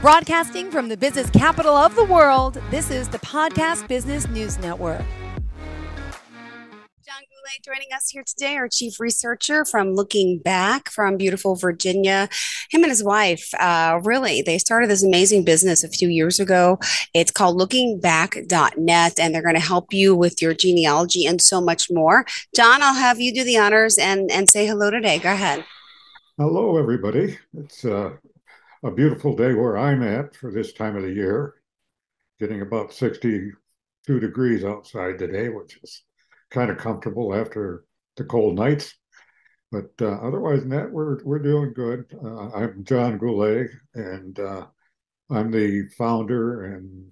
Broadcasting from the business capital of the world, this is the Podcast Business News Network. John Goulait joining us here today, our chief researcher from Looking Back from beautiful Virginia. Him and his wife, uh, really, they started this amazing business a few years ago. It's called lookingback.net, and they're going to help you with your genealogy and so much more. John, I'll have you do the honors and, and say hello today. Go ahead. Hello, everybody. It's uh, a beautiful day where I'm at for this time of the year, getting about 62 degrees outside today, which is kind of comfortable after the cold nights. But uh, otherwise than that, we're, we're doing good. Uh, I'm John Goulait, and uh, I'm the founder and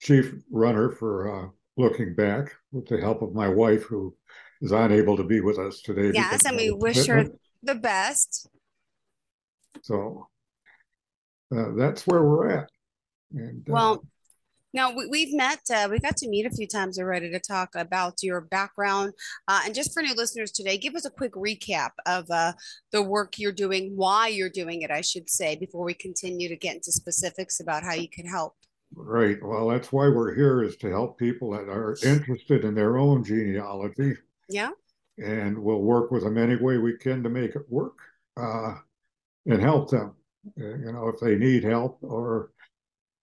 chief runner for uh, Looking Back with the help of my wife, who is unable to be with us today. Yes, and we wish her the best. So uh, that's where we're at. And, uh, well, now we, have met, uh, we got to meet a few times already to talk about your background. Uh, and just for new listeners today, give us a quick recap of uh, the work you're doing, why you're doing it, I should say, before we continue to get into specifics about how you can help. Right. Well, that's why we're here is to help people that are interested in their own genealogy. Yeah. And we'll work with them any way we can to make it work uh, and help them. Uh, you know, if they need help or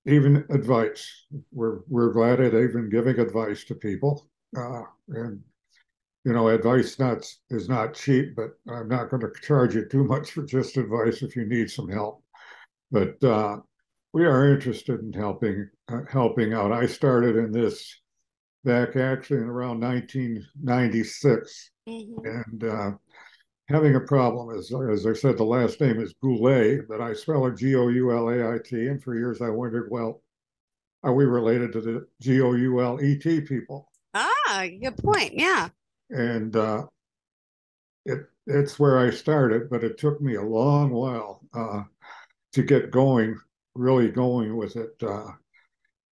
even advice. We're we're glad at even giving advice to people. Uh, and you know, advice not is not cheap, but I'm not going to charge you too much for just advice if you need some help. But uh, we are interested in helping uh, helping out. I started in this back actually in around 1996, mm-hmm. and uh, having a problem. As, as I said, the last name is Goulet, but I spell it G O U L A I T. And for years I wondered, well, are we related to the G O U L E T people? Ah, good point. Yeah. And uh, it it's where I started, but it took me a long while uh, to get going, really going with it. Uh,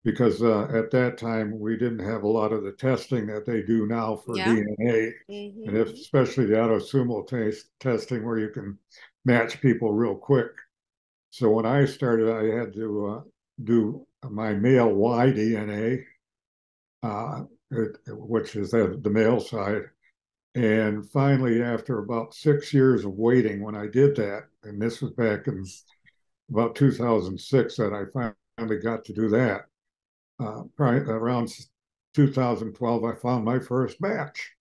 because uh, at that time we didn't have a lot of the testing that they do now for yeah. DNA, mm-hmm. and if, especially the autosomal taste, testing where you can match people real quick. So when I started, I had to uh, do my male Y DNA, uh, it, which is the, the male side. And finally, after about six years of waiting, when I did that, and this was back in about 2006, that I finally got to do that uh, around 2012, I found my first match.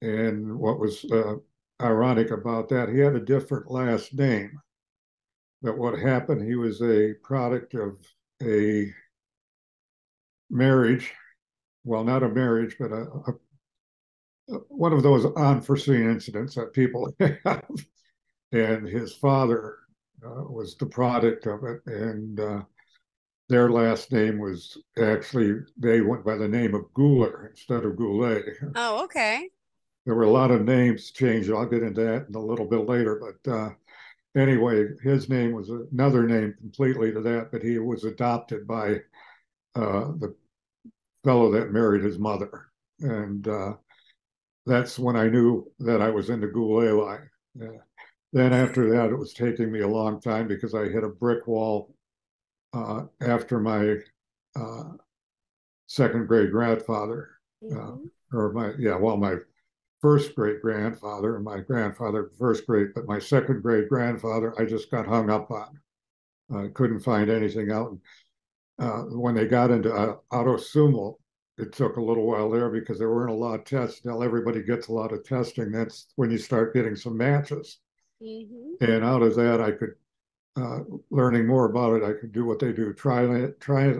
And what was uh, ironic about that, he had a different last name. But what happened, he was a product of a marriage. Well, not a marriage, but a, a one of those unforeseen incidents that people have. And his father uh, was the product of it. And uh, their last name was actually they went by the name of Guler instead of Goulet. Oh, okay. There were a lot of names changed. I'll get into that in a little bit later. But uh, anyway, his name was another name completely to that, but he was adopted by uh, the fellow that married his mother. And uh, that's when I knew that I was into the Goulet line. then after that, it was taking me a long time because I hit a brick wall uh, after my uh, second great grandfather, uh, mm-hmm. or my yeah, well, my first great grandfather and my grandfather first great, but my second great grandfather, I just got hung up on. I couldn't find anything out. Uh, when they got into uh, autosomal, it took a little while there because there weren't a lot of tests. Now everybody gets a lot of testing. That's when you start getting some matches. Mm-hmm. And out of that, I could uh, learning more about it, I could do what they do, try try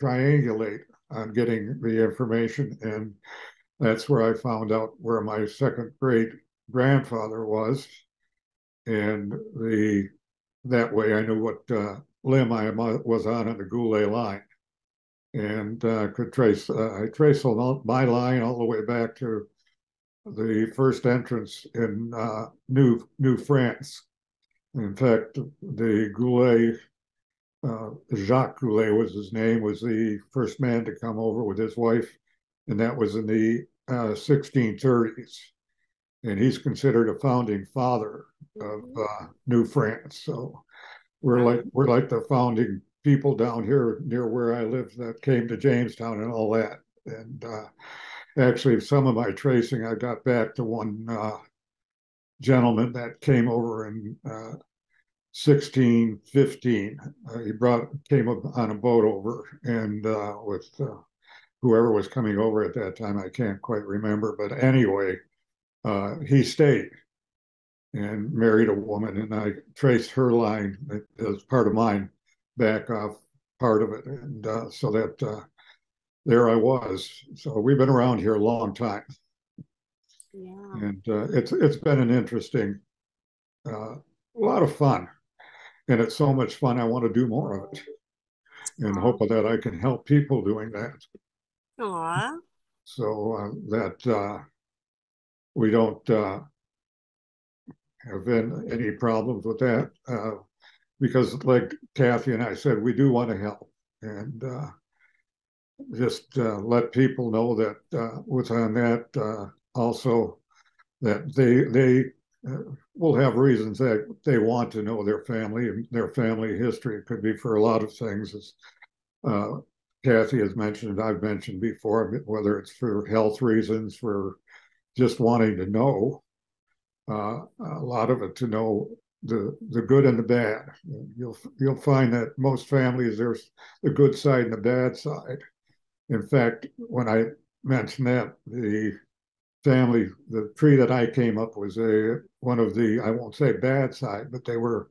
triangulate on getting the information, and that's where I found out where my second great grandfather was, and the that way I knew what uh, limb I was on in the Goulet line, and uh, could trace uh, I trace my line all the way back to the first entrance in uh, New New France in fact, the Goulet, uh, Jacques Goulet was his name, was the first man to come over with his wife, and that was in the uh, 1630s. And he's considered a founding father of mm-hmm. uh, New France. So we're like we're like the founding people down here near where I live that came to Jamestown and all that. And uh, actually, some of my tracing, I got back to one uh, gentleman that came over in uh, 1615. Uh, he brought came on a boat over and uh, with uh, whoever was coming over at that time. I can't quite remember, but anyway, uh, he stayed and married a woman, and I traced her line as part of mine back off part of it, and uh, so that there I was. So we've been around here a long time. Yeah. And uh, it's it's been an interesting, uh, a lot of fun, and it's so much fun. I want to do more of it, and hope that I can help people doing that. Aww. So uh, that uh, we don't uh, have been any problems with that, uh, because like Kathy and I said, we do want to help and uh, just uh, let people know that uh, within that uh, also that they they uh, will have reasons that they want to know their family and their family history. It could be for a lot of things, as uh, Kathy has mentioned, I've mentioned before, whether it's for health reasons, for just wanting to know. Uh, a lot of it to know the the good and the bad. You'll you'll find that most families there's the good side and the bad side. In fact, when I mentioned that, the family, the tree that I came up was a one of the I won't say bad side, but they were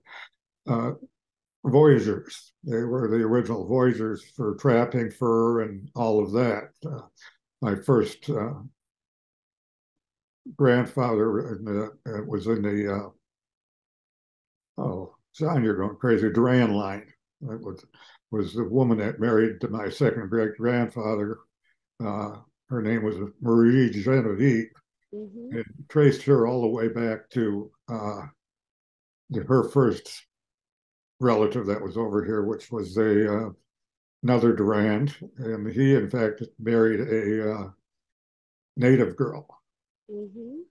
uh, voyagers. They were the original voyagers for trapping fur and all of that. Uh, my first uh, grandfather in the, uh, was in the uh, oh John, you're going crazy. Durand line that was was the woman that married to my second great grandfather. Her name was Marie Genevieve, mm-hmm. and traced her all the way back to uh, the, her first relative that was over here, which was a uh, another Durand, and he in fact married a uh, native girl. Mm-hmm.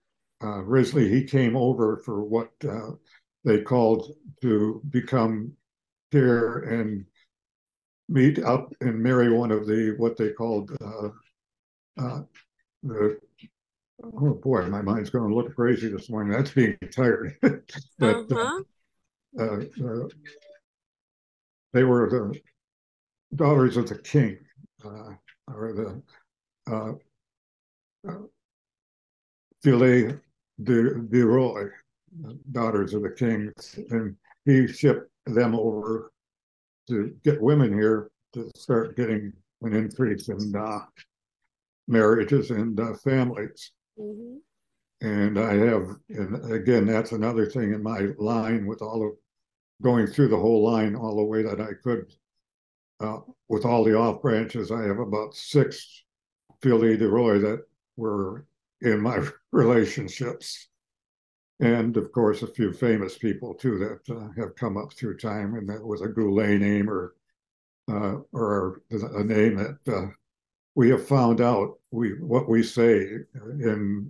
Uh, Risley, he came over for what uh, they called to become here and meet up and marry one of the what they called uh, uh, the oh boy, my mind's going to look crazy this morning. That's being tired. but uh, uh-huh. uh, uh, they were the daughters of the king, uh, or the uh, Filet de, de Roy, daughters of the king, and he shipped them over to get women here to start getting an increase in uh, marriages and uh, families. Mm-hmm. And I have, and again, that's another thing in my line with all of going through the whole line all the way that I could. Uh, with all the off branches, I have about six Philly de Roy that were in my relationships. And of course, a few famous people too that uh, have come up through time, and that was a Goulet name or uh, or a name that uh, we have found out. We what we say in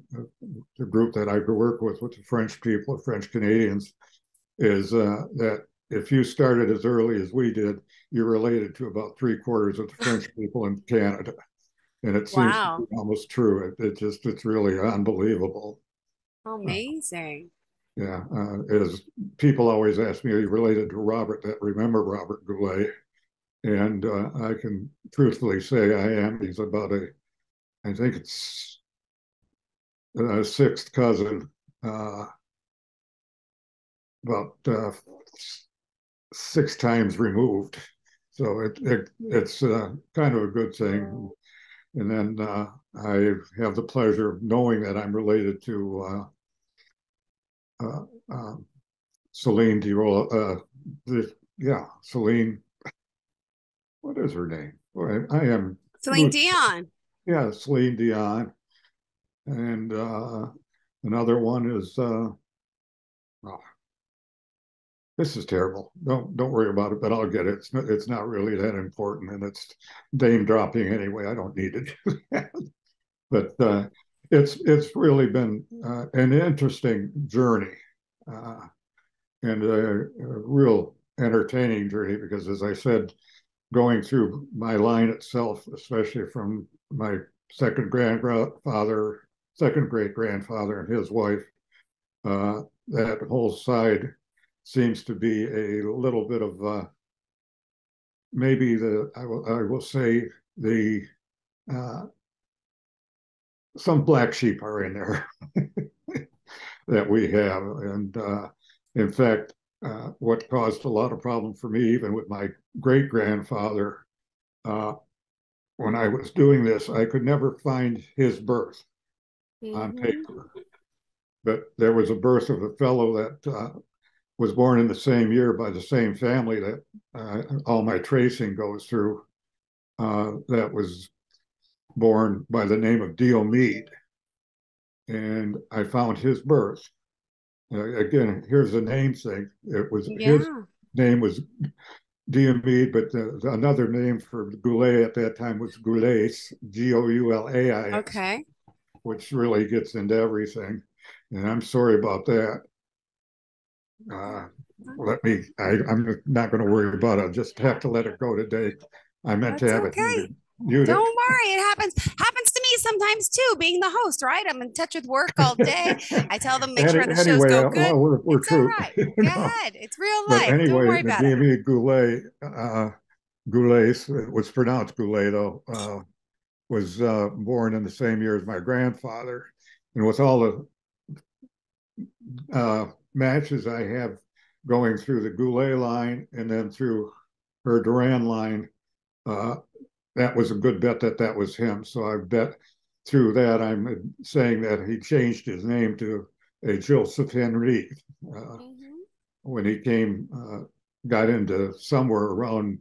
the group that I work with with the French people, French Canadians, is uh, that if you started as early as we did, you're related to about three quarters of the French people in Canada and it seems wow. almost true. It, it just it's really unbelievable. Amazing. Uh, yeah, uh, as people always ask me, are you related to Robert? That remember Robert Goulet? And uh, I can truthfully say I am. He's about a, I think it's a sixth cousin, uh, about uh, six times removed. So it, it it's uh, kind of a good thing. And then uh, I have the pleasure of knowing that I'm related to uh, uh, um, Celine. Uh, the, yeah, Celine. What is her name? I, I, am Celine Dion. Yeah, Celine Dion. And uh, another one is uh, oh, this is terrible. Don't don't worry about it, but I'll get it. It's not, it's not really that important, and it's name dropping anyway. I don't need to do that. But uh, it's it's really been uh, an interesting journey, uh, and a, a, real entertaining journey because, as I said, going through my line itself, especially from my second grandfather, second great grandfather, and his wife, uh, that whole side seems to be a little bit of uh, maybe the I will I will say the uh, some black sheep are in there that we have, and uh, in fact, uh, what caused a lot of problem for me, even with my great grandfather, uh, when I was doing this, I could never find his birth mm-hmm. on paper. But there was a birth of a fellow that uh, was born in the same year by the same family that uh, all my tracing goes through. Uh, that was born by the name of Dio Mead. And I found his birth. Uh, again, here's the namesake. It was yeah. his name was Mead, but the, the, another name for Goulet at that time was Goulais, G O U L A I. Okay. Which really gets into everything. And I'm sorry about that. Uh, let me, I, am not going to worry about it. I'll just have to let it go today. I meant That's to have okay. it muted. Don't worry, it happens me sometimes too. Being the host, right? I'm in touch with work all day. I tell them make Any, sure the anyway, shows go good. Well, we're, we're it's true. all right. Go know? ahead. It's real life. But anyway, Don't worry about it. Goulet, uh, Goulet was pronounced Goulet though. Uh, was uh, born in the same year as my grandfather, and with all the uh, matches I have going through the Goulet line and then through her Durand line, uh, that was a good bet that that was him. So I bet through that I'm saying that he changed his name to a Joseph Henry uh, mm-hmm. when he came, uh, got into somewhere around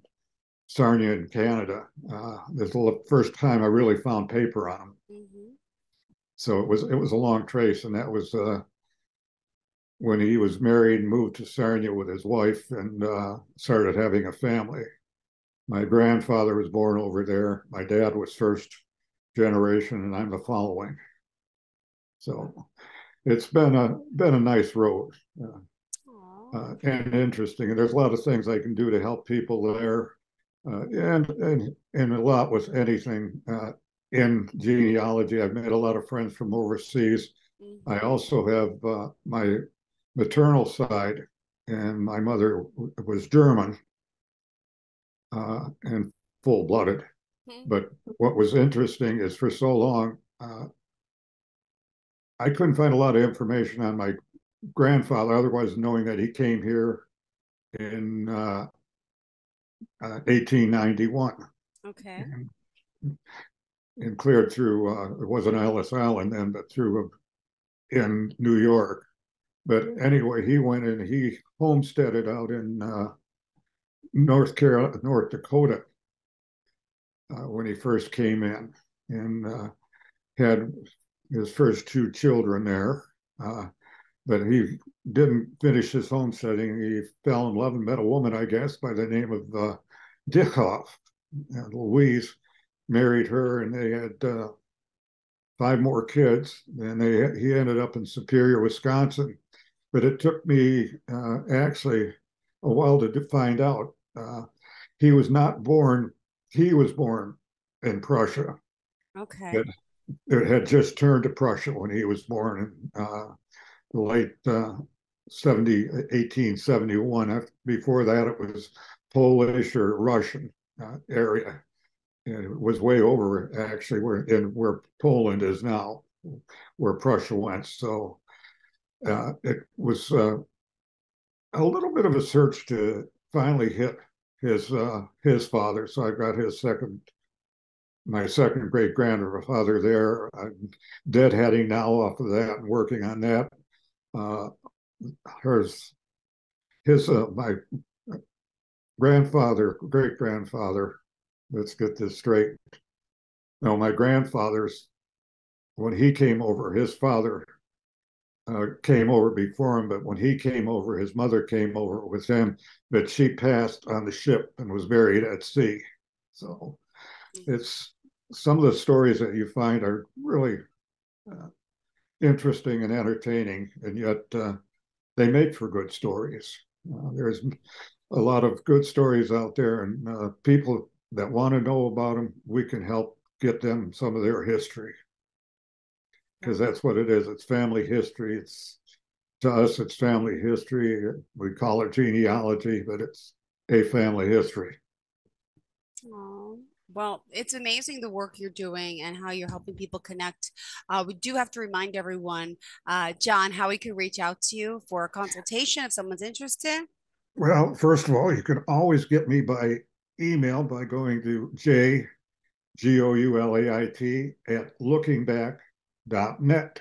Sarnia in Canada. Uh, this is the first time I really found paper on him. Mm-hmm. So it was it was a long trace, and that was uh, when he was married and moved to Sarnia with his wife and uh, started having a family. My grandfather was born over there. My dad was first generation, and I'm the following. So it's been a been a nice road uh, uh, and interesting. And there's a lot of things I can do to help people there, uh, and and and a lot with anything uh, in genealogy. I've made a lot of friends from overseas. Mm-hmm. I also have uh, my maternal side, and my mother was German uh, and full blooded. Mm-hmm. But what was interesting is for so long, uh, I couldn't find a lot of information on my grandfather, otherwise, knowing that he came here in uh, 1891. Uh, okay. And, and cleared through, uh, it wasn't Ellis Island then, but through in New York. But anyway, he went and he homesteaded out in uh, North Carolina, North Dakota uh, when he first came in, and uh, had his first two children there. Uh, but he didn't finish his homesteading. He fell in love and met a woman, I guess, by the name of uh, Dickhoff. And Louise married her, and they had uh, five more kids. And they he ended up in Superior, Wisconsin, but it took me uh, actually a while to find out. Uh, he was not born, he was born in Prussia. Okay. It, it, had just turned to Prussia when he was born in uh, the late uh, 70, 1871. Before that, it was Polish or Russian uh, area. And it was way over actually where in where Poland is now, where Prussia went. So uh, it was uh, a little bit of a search to finally hit his uh, his father. So I've got his second, my second great grandfather there. I'm deadheading now off of that and working on that. Uh, hers, his uh, my grandfather, great grandfather. Let's get this straight. No, my grandfather's when he came over, his father uh, came over before him, but when he came over, his mother came over with him, but she passed on the ship and was buried at sea. So it's some of the stories that you find are really uh, interesting and entertaining, and yet uh, they make for good stories. Uh, there's a lot of good stories out there, and uh, people that want to know about them, we can help get them some of their history because that's what it is. It's family history. It's to us, it's family history. We call it genealogy, but it's a family history. Oh, well, it's amazing the work you're doing and how you're helping people connect. Uh, we do have to remind everyone, uh, John, how we can reach out to you for a consultation if someone's interested. Well, first of all, you can always get me by email by going to J G O U L A I T at lookingback.net.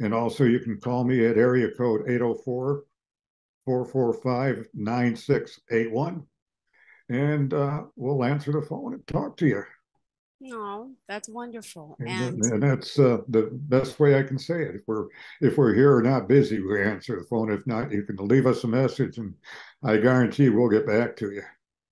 And also, you can call me at area code 804 445 9681. And uh, we'll answer the phone and talk to you. No, that's wonderful. And, and that's uh, the best way I can say it. If we're if we're here or not busy, we answer the phone. If not, you can leave us a message, and I guarantee we'll get back to you.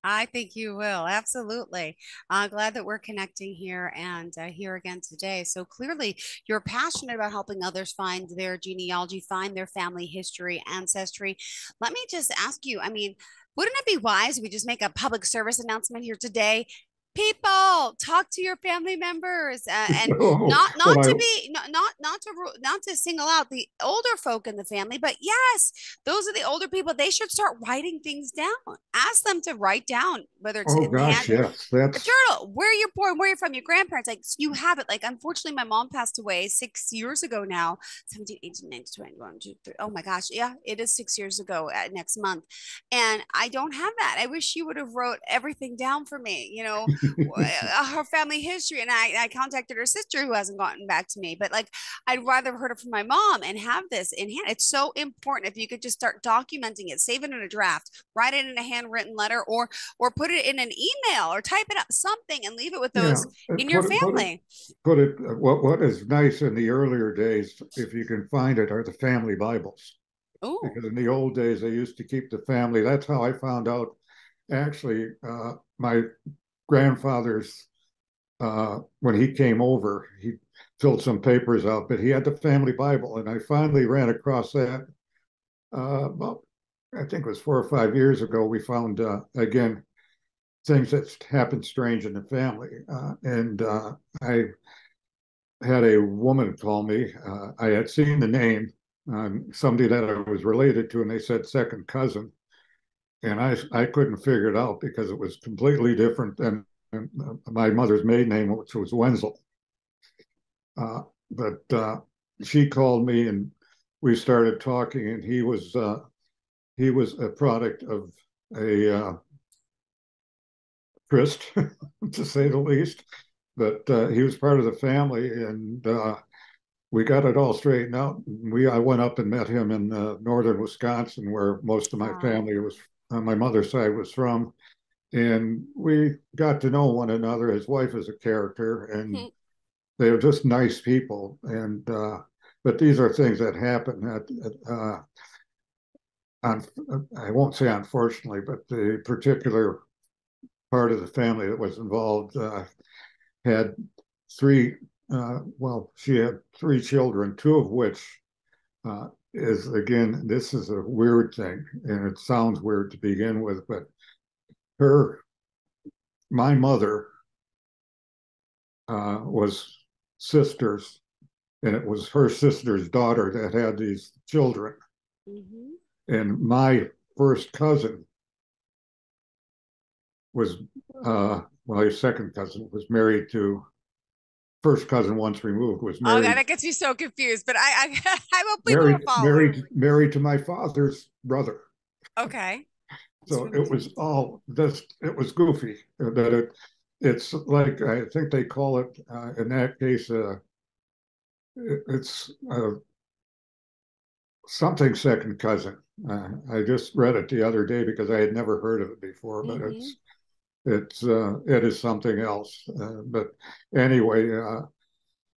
I think you will. Absolutely. I'm glad that we're connecting here and uh, here again today. So clearly, you're passionate about helping others find their genealogy, find their family history, ancestry. Let me just ask you I mean, wouldn't it be wise if we just make a public service announcement here today people talk to your family members uh, and not not to be not, not not to not to single out the older folk in the family but yes those are the older people. They should start writing things down. Ask them to write down whether it's oh gosh hand, yes that's journal where you're born where you're from your grandparents like you have it. Like unfortunately my mom passed away six years ago now 17 18 19 20 1 2 3 oh my gosh yeah it is six years ago uh, next month and i don't have that. I wish you would have wrote everything down for me you know her family history and I, I contacted her sister who hasn't gotten back to me but like i'd rather have heard it from my mom and have this in hand. It's so important if you could just start documenting it save it in a draft write it in a handwritten letter or or put it in an email or type it up something and leave it with those yeah, in your family put it, put it uh, what what is nice in the earlier days if you can find it are the family bibles. Ooh. because in the old days they used to keep the family that's how i found out actually uh, my grandfather's uh, when he came over, he filled some papers out, but he had the family Bible, and I finally ran across that. Uh, about, I think it was four or five years ago. We found uh, again things that happened strange in the family, uh, and uh, I had a woman call me. Uh, I had seen the name on somebody that I was related to, and they said second cousin and I I couldn't figure it out because it was completely different than my mother's maiden name, which was Wenzel. Uh, but uh, she called me and we started talking, and he was uh, he was a product of a uh, Christ, to say the least. But uh, he was part of the family, and uh, we got it all straightened out. We I went up and met him in northern Wisconsin, where most of my wow. family was on my mother's side was from. And we got to know one another. His wife is a character, and mm-hmm. they were just nice people. And uh, but these are things that happen. That uh, on, I won't say unfortunately, but the particular part of the family that was involved uh, had three. Uh, well, she had three children, two of which uh, is again, this is a weird thing, and it sounds weird to begin with, but her, my mother, uh, was sisters, and it was her sister's daughter that had these children. Mm-hmm. And my first cousin was, uh, well, his second cousin was married to first cousin once removed was married. Oh, that gets me so confused. But I, I, I will married, married, married to my father's brother. Okay. So it was all this. It was goofy that it. It's like I think they call it uh, in that case. Uh, it, it's uh, something second cousin. Uh, I just read it the other day because I had never heard of it before, but mm-hmm. it's it's uh, it is something else. Uh, but anyway, uh,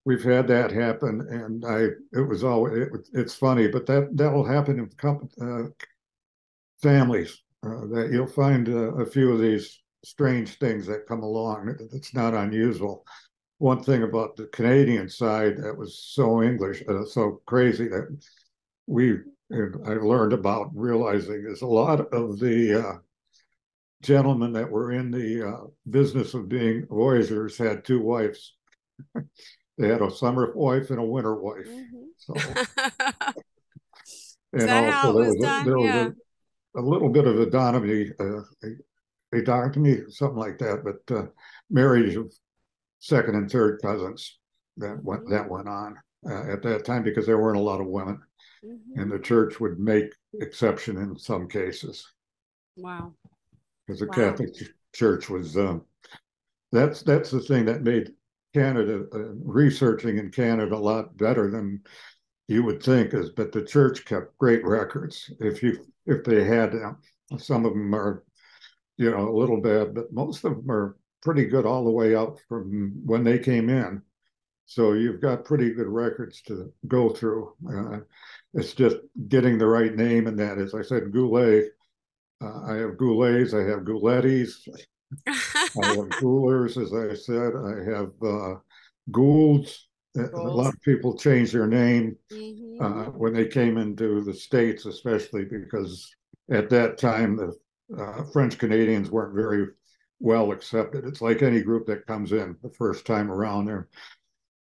we've had that happen, and I it was always it, it's funny, but that that will happen in uh, families. Uh, that you'll find uh, a few of these strange things that come along. It's not unusual. One thing about the Canadian side that was so English, so crazy that we I learned about realizing is a lot of the uh, gentlemen that were in the uh, business of being voyagers had two wives. they had a summer wife and a winter wife. Mm-hmm. So, and also there was, a, there yeah. was a, a, little bit of adonomy, uh, adonomy, something like that, but uh, marriage of second and third cousins that went mm-hmm. that went on uh, at that time because there weren't a lot of women, mm-hmm. and the church would make exception in some cases. Wow because the wow. Catholic Church was um, that's that's the thing that made Canada uh, researching in Canada a lot better than you would think is but the church kept great records. If you if they had uh, some of them are you know a little bad but most of them are pretty good all the way up from when they came in. So you've got pretty good records to go through. Uh, it's just getting the right name and that. As i said goulet uh, I have goulets, I have goulettis, I have goulers, as I said, I have uh, Goulds. A lot of people change their name mm-hmm. uh, when they came into the States, especially because at that time the uh, French Canadians weren't very well accepted. It's like any group that comes in the first time around, they're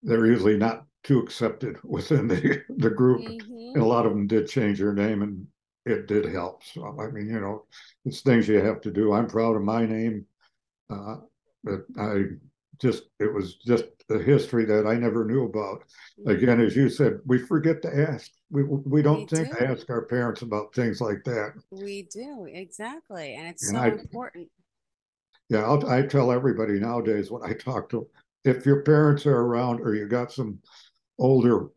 they're usually not too accepted within the the group, mm-hmm. and a lot of them did change their name and it did help. So I mean, you know, it's things you have to do. I'm proud of my name, uh, but I just it was just a history that I never knew about. Again, as you said, we forget to ask. We we don't we think do. to ask our parents about things like that. We do exactly, and it's and so I, important. Yeah, I'll, I tell everybody nowadays when I talk to if your parents are around or you got some older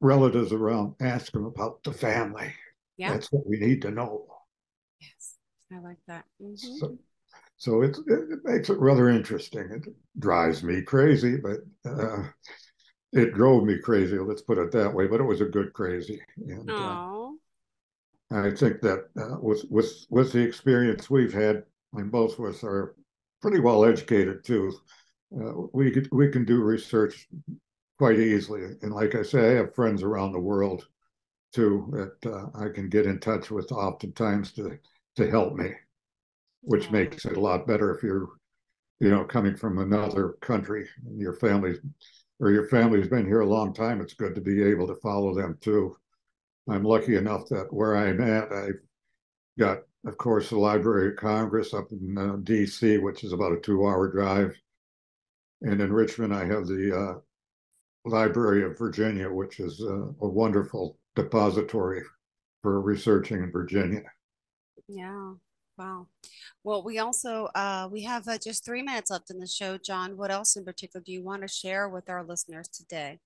relatives around, ask them about the family yeah. That's what we need to know. Yes, I like that. Mm-hmm. So, so it, it makes it rather interesting. It drives me crazy, but uh, it drove me crazy. Let's put it that way. But it was a good crazy. And, uh, I think that uh, with with with the experience we've had, and both of us are pretty well educated too. Uh, we could, we can do research quite easily, and like I say, I have friends around the world too that uh, I can get in touch with oftentimes to to help me, which makes it a lot better if you're, you know, coming from another country and your family or your family's been here a long time. It's good to be able to follow them too. I'm lucky enough that where I'm at, I've got, of course, the Library of Congress up in uh, D.C., which is about a two-hour drive, and in Richmond, I have the uh, Library of Virginia, which is uh, a wonderful depository for researching in Virginia. Yeah. Wow. Well, we also uh, we have uh, just three minutes left in the show, John. What else in particular do you want to share with our listeners today?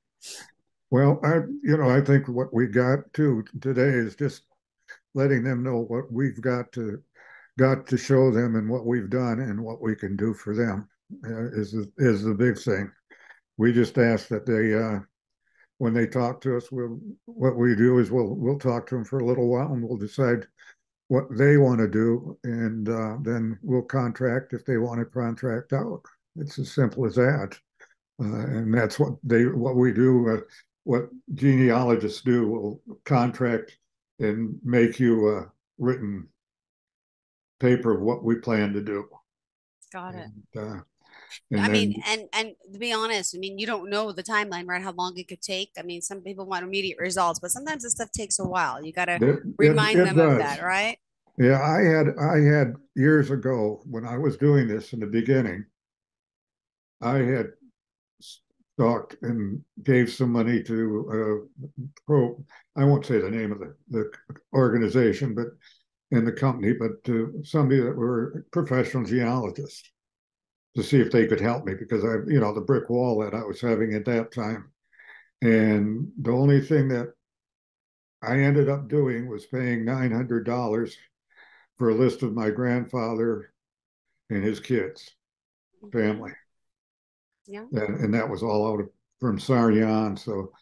Well, I you know I think what we got to today is just letting them know what we've got to got to show them and what we've done and what we can do for them uh, is is the big thing. We just ask that they uh, when they talk to us, we'll, what we do is we'll we'll talk to them for a little while and we'll decide what they want to do, and uh, then we'll contract if they want to contract out. It's as simple as that, uh, and that's what they what we do. Uh, what genealogists do will contract and make you a written paper of what we plan to do. Got it. And, uh, and I then, mean, and and to be honest, I mean, you don't know the timeline, right? How long it could take. I mean, some people want immediate results, but sometimes this stuff takes a while. You got to remind it, them does. of that, right? Yeah, I had I had years ago when I was doing this in the beginning, I had talked and gave some money to uh, pro. I won't say the name of the, the organization, but in the company, but to somebody that were professional geologists to see if they could help me because I, you know, the brick wall that I was having at that time. And the only thing that I ended up doing was paying $900 for a list of my grandfather and his kids, family. Yeah. And, and that was all out of, from Sarnia. So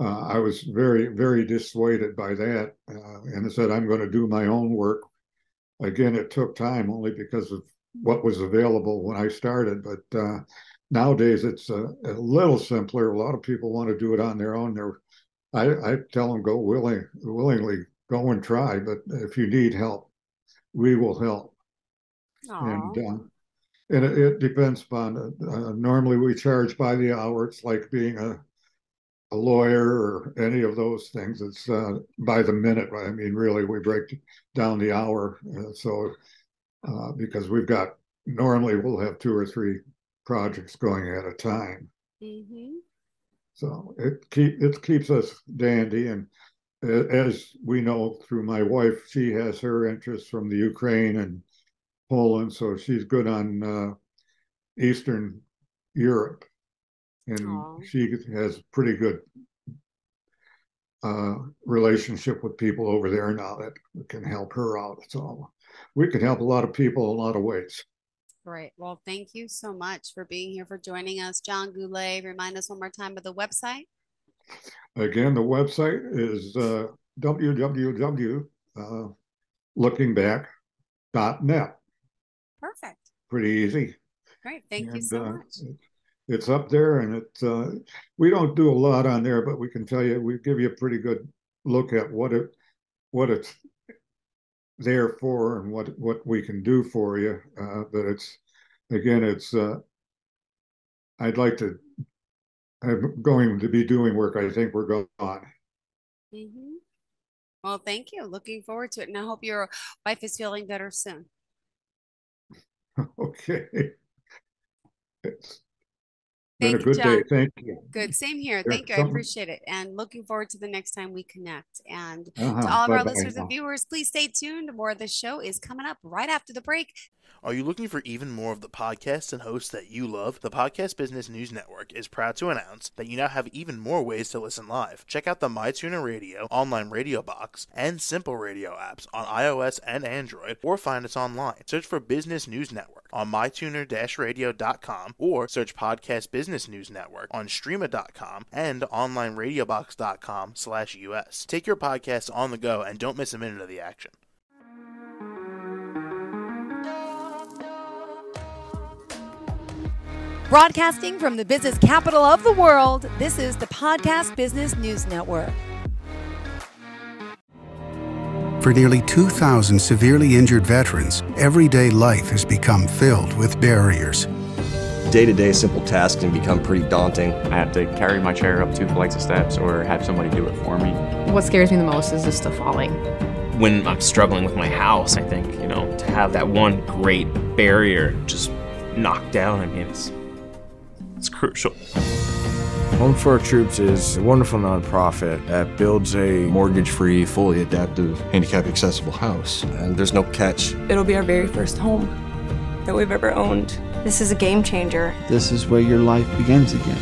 uh, I was very, very dissuaded by that. Uh, and I said, I'm going to do my own work. Again, it took time only because of what was available when I started. But uh, nowadays it's a, a, little simpler. A lot of people want to do it on their own. They're, I, I tell them go willing, willingly go and try. But if you need help, we will help. Aw. And uh, and it, it depends upon. Uh, normally, we charge by the hour. It's like being a a lawyer or any of those things. It's uh, by the minute. I mean, really, we break down the hour. Uh, so uh, because we've got normally we'll have two or three projects going at a time. Mhm. So it keep it keeps us dandy, and as we know through my wife, she has her interests from the Ukraine and Poland, so she's good on uh, Eastern Europe, and Aw. she has pretty good uh, relationship with people over there now that can help her out. So we can help a lot of people a lot of ways. Great. Well, thank you so much for being here, for joining us. John Goulait, remind us one more time of the website. Again, the website is uh, www. Uh. Perfect. Pretty easy. Great. Thank you so uh, much. It's up there, and it uh, we don't do a lot on there, but we can tell you we give you a pretty good look at what it what it's there for and what what we can do for you. Uh, but it's again, it's uh, I'd like to. I'm going to be doing work. I think we're going on. Mm-hmm. Well, thank you. Looking forward to it. And I hope your wife is feeling better soon. Okay. It's been Thank a you, good day. Thank you. Good. Same here. Yeah, Thank you. I appreciate it. And looking forward to the next time we connect. And Uh-huh. to all of our Bye-bye listeners now. and viewers, please stay tuned. More of the show is coming up right after the break. Are you looking for even more of the podcasts and hosts that you love? The Podcast Business News Network is proud to announce that you now have even more ways to listen live. Check out the MyTuner Radio, online radio box, and Simple Radio apps on iOS and Android, or find us online. Search for Business News Network on mytuner-radio.com or search Podcast Business News Network on streema.com and onlineradiobox.com slash US. Take your podcast on the go and don't miss a minute of the action. Broadcasting from the business capital of the world, this is the Podcast Business News Network. For nearly 2,000 severely injured veterans, everyday life has become filled with barriers. Day to day simple tasks can become pretty daunting. I have to carry my chair up two flights of steps or have somebody do it for me. What scares me the most is just the falling. when I'm struggling with my house, I think, you know, to have that one great barrier just knocked down, I mean, it's, it's crucial. Home for Our Troops is a wonderful nonprofit that builds a mortgage free, fully adaptive, handicap accessible house. And there's no catch. It'll be our very first home that we've ever owned. This is a game changer. This is where your life begins again.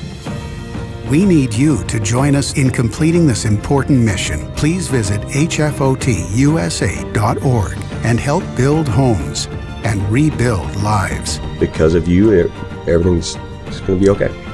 We need you to join us in completing this important mission. Please visit hfotusa.org and help build homes and rebuild lives. Because of you, everything's going to be okay.